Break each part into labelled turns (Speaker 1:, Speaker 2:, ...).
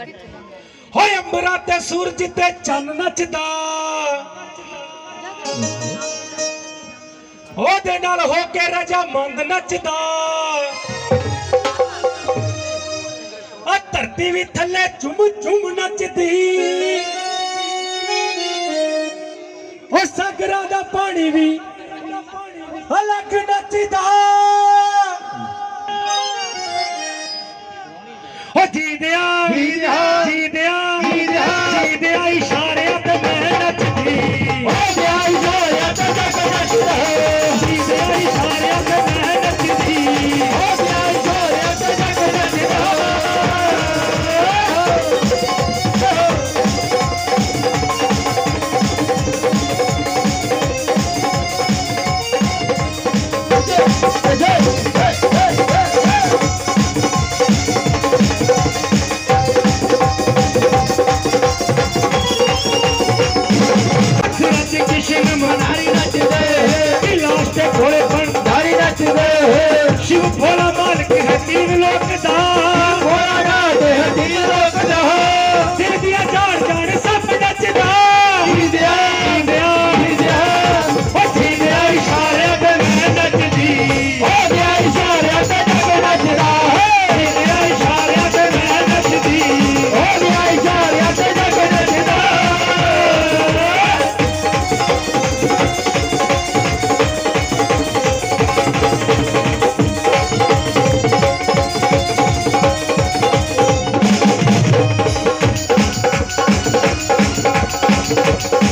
Speaker 1: ਹੋਏ ਅੰਬਰਾਂ ਤੇ ਸੂਰਜ ਤੇ ਚੰਨ ਨੱਚਦਾ। ਉਹਦੇ ਨਾਲ ਹੋ ਕੇ ਰਜਾ ਮੰਦ ਨੱਚਦਾ। ਆ ਧਰਤੀ ਵੀ ਥੱਲੇ ਝੁਮ ਝੁਮ ਨੱਚਦੀ। ਉਹ ਸਾਗਰਾਂ ਦਾ ਪਾਣੀ ਵੀ ਅਲੱਗ ਨੱਚਦਾ। ਉਹ ਜੀਦਿਆ
Speaker 2: ਜੀਦਿਆ,
Speaker 1: ਜੀਦਿਆ
Speaker 2: ਜੀਦਿਆ,
Speaker 1: ਜੀਦਿਆ ਇਸ਼ਾਰਿਆਂ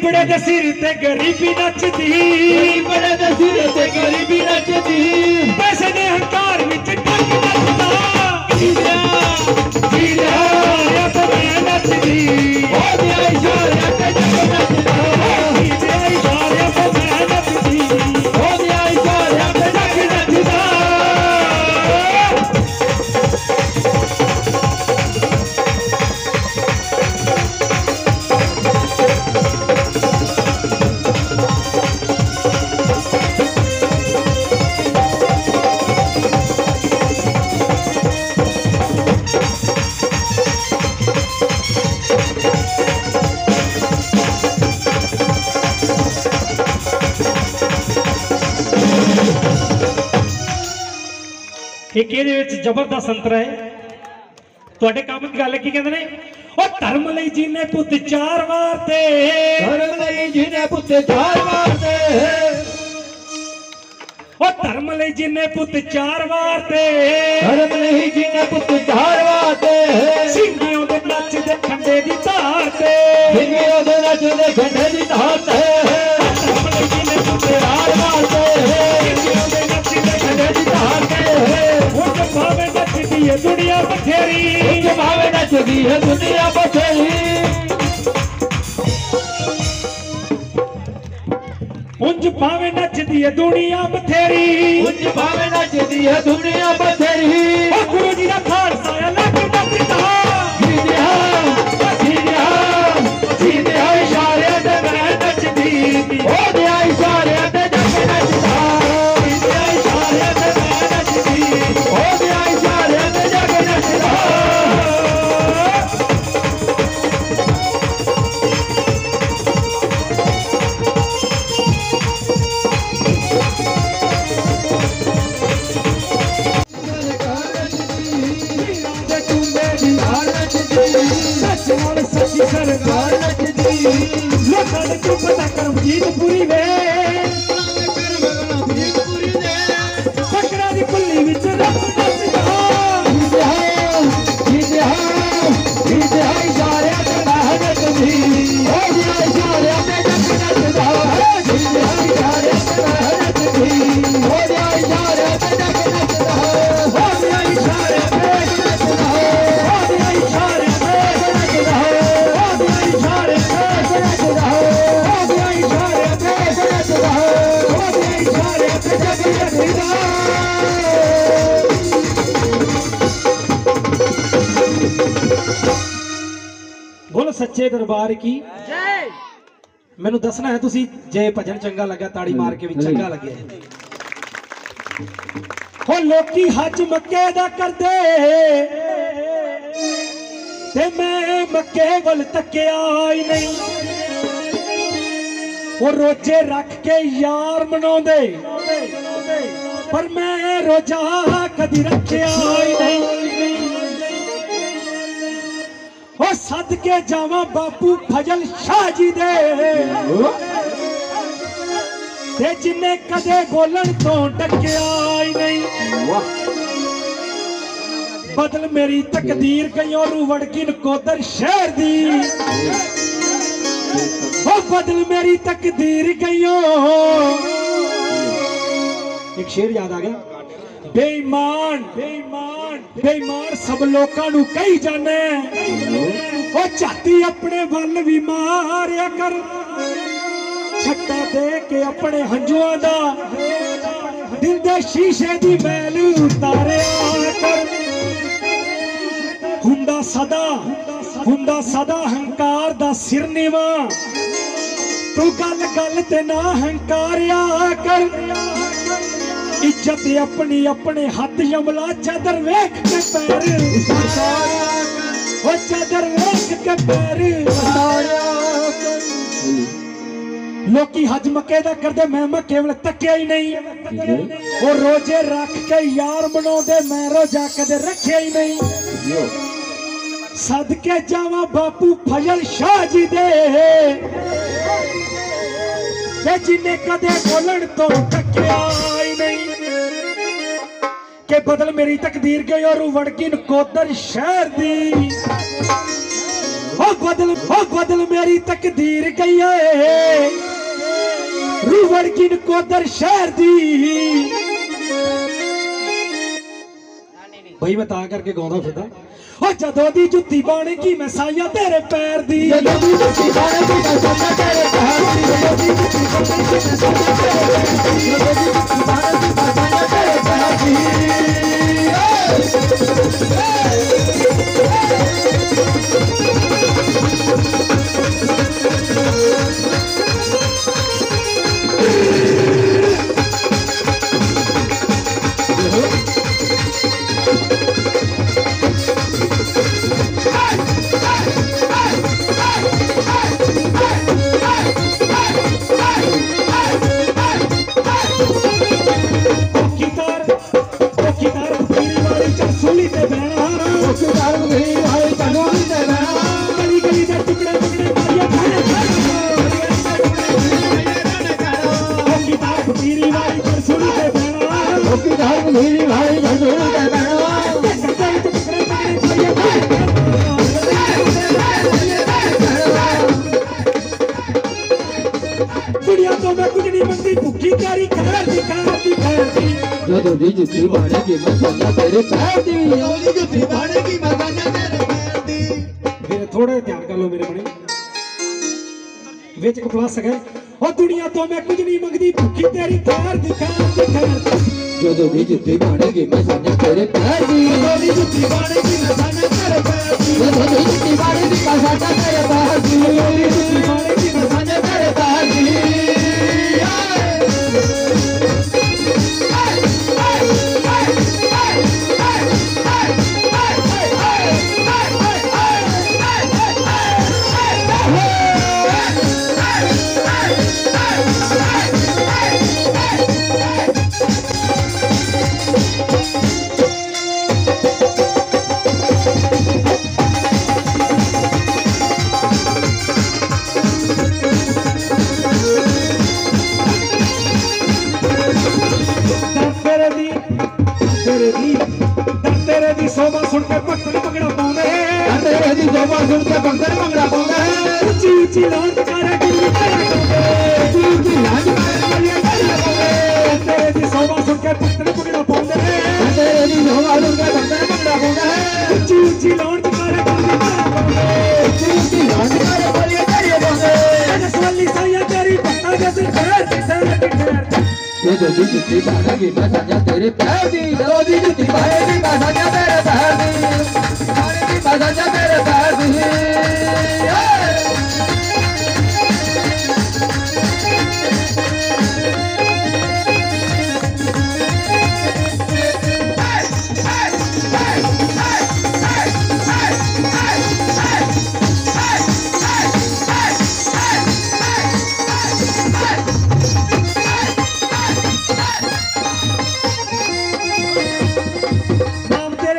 Speaker 1: ਗਰੀਬੜੇ ਦੇ ਸਿਰ ਤੇ ਗਰੀਬੀ ਨੱਚਦੀ
Speaker 2: ਗਰੀਬੜੇ ਦੇ ਸਿਰ ਤੇ ਗਰੀਬੀ ਨੱਚਦੀ
Speaker 1: ਪੈਸੇ ਦੇ ਹੰਕਾਰ ਵਿੱਚ ਠੱਗ ਨੱਚਦਾ
Speaker 2: ਜੀਦਿਆ ਜੀਦਿਆ
Speaker 1: ਸਾਰਿਆਂ ਤੋਂ ਮੈਂ ਨੱਚਦੀ
Speaker 2: ਹੋ ਗਿਆ ਇਸ਼ਾਰਿਆਂ ਤੇ ਜੱਗ
Speaker 1: ਇੱਕ ਇਹਦੇ ਵਿੱਚ ਜ਼ਬਰਦਸਤ ਅੰਤਰ ਹੈ ਤੁਹਾਡੇ ਕੰਮ ਦੀ ਗੱਲ ਕੀ ਕਹਿੰਦੇ ਨੇ ਉਹ ਧਰਮ ਲਈ ਜੀਨੇ ਪੁੱਤ ਚਾਰ ਵਾਰ ਤੇ
Speaker 2: ਧਰਮ ਲਈ ਜਿਹਨੇ ਪੁੱਤ ਚਾਰ ਮਾਰਦੇ
Speaker 1: ਉਹ ਧਰਮ ਲਈ ਜੀਨੇ ਪੁੱਤ ਚਾਰ ਵਾਰ ਤੇ
Speaker 2: ਧਰਮ ਲਈ ਜਿਹਨੇ ਪੁੱਤ ਚਾਰ ਮਾਰਦੇ
Speaker 1: ਸਿੰਘਿਓ ਦੇ ਨੱਚਦੇ ਖੰਡੇ ਦੀ ਧਾਰ ਤੇ
Speaker 2: ਜਿਵੇਂ ਉਹਦੇ ਨੱਚਦੇ ਖੰਡੇ ਦੀ ਧਾਤ ਹੈ
Speaker 1: ਧਰਮ ਲਈ ਜੀਨੇ ਪੁੱਤ
Speaker 2: ਚਾਰ ਮਾਰਦੇ
Speaker 1: ਸਿੰਘਿਓ ਦੇ ਨੱਚਦੇ
Speaker 2: ਖੰਡੇ ਦੀ ਧਾਤ ਹੈ भावे नचदी है दुनिया बथेरी। भावे नचदी है दुनिया बथेरी। उंज भावे नचदी है दुनिया बथेरी। उंज भावे नचदी है दुनिया बथेरी। गुरु जी
Speaker 1: ਬੋਲ ਸੱਚੇ ਦਰਬਾਰ ਕੀ ਜੈ ਮੈਨੂੰ ਦੱਸਣਾ ਹੈ ਤੁਸੀਂ ਜੈ ਭਜਨ ਚੰਗਾ ਲੱਗਾ ਤਾੜੀ ਮਾਰ ਕੇ ਵੀ ਚੰਗਾ ਲੱਗਿਆ ਹੋ ਲੋਕੀ ਹੱਜ ਮੱਕੇ ਦਾ ਕਰਦੇ ਤੇ ਮੈਂ ਮੱਕੇ ਵੱਲ ਤੱਕਿਆ ਹੀ ਨਹੀਂ ਉਹ ਰੋਜੇ ਰੱਖ ਕੇ ਯਾਰ ਮਨਾਉਂਦੇ ਪਰ ਮੈਂ ਰੋਜਾ ਕਦੀ ਰੱਖਿਆ ਹੀ ਨਹੀਂ ਉਹ ਸੱਦ ਕੇ ਜਾਵਾਂ ਬਾਪੂ ਫਜ਼ਲ ਸ਼ਾਹ ਜੀ ਦੇ ਤੇ ਜਿੰਨੇ ਕਦੇ ਬੋਲਣ ਤੋਂ ਟੱਕਿਆ ਹੀ ਨਹੀਂ ਬਦਲ ਮੇਰੀ ਤਕਦੀਰ ਗਈਓ ਰੂ ਵੜਕੀ ਨਕੋਦਰ ਸ਼ਹਿਰ ਦੀ ਉਹ ਬਦਲ ਮੇਰੀ ਤਕਦੀਰ ਗਈਓ ਇੱਕ ਸ਼ੇਰ ਯਾਦ ਆ ਗਿਆ ਬੇਈਮਾਨ ਬੇਈਮਾਨ ਬੇਈਮਾਨ ਸਭ ਲੋਕਾਂ ਨੂੰ ਕਹੀ ਜਾਣੇ ਉਹ ਝਾਤੀ ਆਪਣੇ ਵੱਲ ਵੀ ਮਾਰਿਆ ਕਰ ਛੱਟਾ ਦੇ ਕੇ ਆਪਣੇ ਹੰਝੂਆਂ ਦਾ ਦਿਲ ਦੇ ਸ਼ੀਸ਼ੇ ਦੀ ਮੈਲ ਉਤਾਰਿਆ ਕਰ ਹੁੰਦਾ ਸਦਾ ਹੁੰਦਾ ਸਦਾ ਹੰਕਾਰ ਦਾ ਸਿਰ ਨੀਵਾ ਤੂੰ ਗੱਲ ਗੱਲ ਤੇ ਨਾ ਹੰਕਾਰਿਆ ਕਰ ਇੱਜ਼ਤ ਆਪਣੀ ਆਪਣੇ ਹੱਥ ਯਮਲਾ ਚਾਦਰ ਵੇਖ ਕੇ ਪੈਰ ਉਹ ਚਾਦਰ ਵੇਖ ਕੇ ਪੈਰ ਲੋਕੀ ਹਜ ਮੱਕੇ ਦਾ ਕਰਦੇ ਮੈਂ ਮੱਕੇ ਵੱਲ ਤੱਕਿਆ ਹੀ ਨਹੀਂ ਉਹ ਰੋਜੇ ਰੱਖ ਕੇ ਯਾਰ ਬਣਾਉਂਦੇ ਮੈਂ ਰੋਜਾ ਕਦੇ ਰੱਖਿਆ ਹੀ ਨਹੀਂ ਸਦਕੇ ਜਾਵਾਂ ਬਾਪੂ ਫਜ਼ਲ ਸ਼ਾਹ ਜੀ ਦੇ ਤੇ ਜਿੰਨੇ ਕਦੇ ਬੋਲਣ ਤੋਂ ਟੱਕਿਆ ਹੀ ਨਹੀਂ ਕਿ ਬਦਲ ਮੇਰੀ ਤਕਦੀਰ ਗਈ ਔਰ ਵੜਕੀ ਨਕੋਦਰ ਸ਼ਹਿਰ ਦੀ ਉਹ ਬਦਲ ਉਹ ਬਦਲ ਮੇਰੀ ਤਕਦੀਰ ਗਈ ਏ ਰੂ ਵੜਕੀ ਨਕੋਦਰ ਸ਼ਹਿਰ ਦੀ ਬਈ ਮੈਂ ਤਾਂ ਕਰਕੇ ਗਾਉਂਦਾ ਫਿਰਦਾ ਉਹ ਜਦੋਂ ਦੀ ਜੁੱਤੀ ਬਣ ਗਈ ਮੈਂ ਸਾਇਆ ਤੇਰੇ ਪੈਰ ਦੀ
Speaker 2: ਜਦੋਂ ਦੀ ਜੁੱਤੀ ਬਣ ਗਈ ਮੈਂ ਸਾਇਆ ਤੇਰੇ ਪੈਰ ਦੀ ਜਦੋਂ ਦੀ ਜੁੱਤੀ ਬਣ ਗਈ ਮੈਂ ਸਾਇਆ ਤੇਰੇ ਪੈਰ ਦੀ ਜਦੋਂ ਦੀ ਜੁੱਤੀ ਬਣ ਗਈ ਮੈਂ ਸਾਇਆ ਤੇਰੇ ਪੈਰ
Speaker 1: ਕਿਤਾਰ जो जुती बाड़े की मसाना तेरे पैर दी जोड़ी जुती बाड़े की मसाना तेरे पैर दी मेरे थोड़े ध्यान कर लो मेरे बड़े
Speaker 2: वेच कपड़ा सगे और दुनिया तो मैं कुछ नहीं मंगदी
Speaker 1: भूखी तेरी थैर दिखा दिखा जो जो जुती
Speaker 2: बाड़े की मसाना तेरे पैर दी जोड़ी जुती बाड़े की
Speaker 1: मसाना तेरे पैर दी जो जो जुती बाड़े की मसाना तेरे पैर दी जोड़ी जुती बाड़े ਸੋਭਾ ਸੁਣ ਕੇ ਭਗਤ ਪਗੜਾ ਪਾਉਂਦੇ
Speaker 2: ਤੇਰੇ ਦੀ ਜੋਬਾ ਸੁਣ ਕੇ ਬੰਦਰ ਮੰਗੜਾ ਪਾਉਂਦਾ ਹੈ
Speaker 1: ਉੱਚੀ ਉੱਚੀ ਲਾਂਟ ਕਰੇ ਗੁਰੂ ਤੇਰੇ ਕੋਲੇ
Speaker 2: ਉੱਚੀ ਉੱਚੀ ਲਾਂਝ ਮਾਰੇ ਮਲੀਆਂ ਤੇਰੇ ਕੋਲੇ
Speaker 1: ਤੇਰੇ ਦੀ ਸੋਭਾ ਸੁਣ ਕੇ ਭਗਤ ਪਗੜਾ ਪਾਉਂਦੇ
Speaker 2: ਤੇਰੇ ਦੀ ਜੋਬਾ ਸੁਣ ਕੇ ਬੰਦਰ ਮੰਗੜਾ ਪਾਉਂਦਾ ਹੈ
Speaker 1: ਉੱਚੀ ਉੱਚੀ ਲਾਂਟ ਕਰੇ ਗੁਰੂ ਤੇਰੇ ਕੋਲੇ
Speaker 2: ਉੱਚੀ ਉੱਚੀ ਲਾਂਝ ਮਾਰੇ ਮਲੀਆਂ ਤੇਰੇ ਕੋਲੇ
Speaker 1: ਜਸਵੰਲੀ ਸਾਇਆ ਤੇਰੀ ਭਗਤਾਂ ਦੇ ਸਿਰ ਖੈਰ ਦੀ ਖੈਰ ਦੀ ਖੈਰ ਦੀ
Speaker 2: ਜਦੋਂ ਦੀ ਜੁੱਤੀ ਬਣ ਗਈ ਮੈਂ ਸਾਇਆ ਤੇਰੇ ਪੈਰ ਦੀ ਜਦੋਂ ਦੀ ਜੁੱਤੀ ਬਣ ਗਈ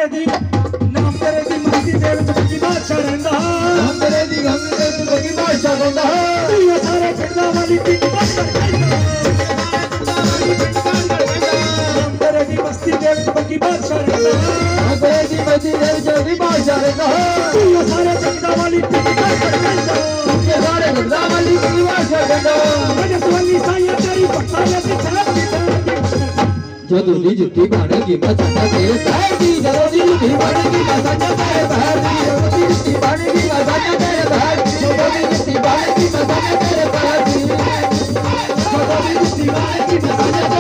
Speaker 2: ਤੇਰੇ ਦੀ ਨਾਮ ਤੇਰੇ ਦੀ
Speaker 1: ਮੰਗੀ ਦੇ ਵਿੱਚ ਬੱਗੀ ਬਾਦਸ਼ਾਹ ਰਹਿੰਦਾ
Speaker 2: ਨਾਮ ਤੇਰੇ ਦੀ
Speaker 1: ਗੰਗ ਦੇ ਵਿੱਚ ਬੱਗੀ ਬਾਦਸ਼ਾਹ ਰਹਿੰਦਾ
Speaker 2: ਤੂੰ ਸਾਰੇ ਪਿੰਡਾਂ ਵਾਲੀ
Speaker 1: ਪਿੰਡ ਬੰਦਰ ਨਾਮ ਤੇਰੇ ਦੀ
Speaker 2: ਮਸਤੀ ਦੇ ਵਿੱਚ ਬੱਗੀ ਬਾਦਸ਼ਾਹ ਰਹਿੰਦਾ ਨਾਮ ਤੇਰੇ ਦੀ ਮਸਤੀ ਦੇ ਵਿੱਚ ਬੱਗੀ ਬਾਦਸ਼ਾਹ ਰਹਿੰਦਾ ਤੂੰ ਸਾਰੇ ਪਿੰਡਾਂ ਵਾਲੀ ਪਿੰਡ ਬੰਦਰ ਰਹਿੰਦਾ ਸਾਰੇ ਪਿੰਡਾਂ ਵਾਲੀ ਪਿੰਡ ਬਾਦਸ਼ਾਹ ਰਹਿੰਦਾ जदूली जुटी भाड़े की मसाजा तेरे पैर की जदूली जुटी भाड़े की मसाजा तेरे पैर की जदूली जुटी भाड़े की मसाजा तेरे पैर की जदूली जुटी भाड़े की मसाजा तेरे पैर की
Speaker 1: जदूली जुटी भाड़े की मसाजा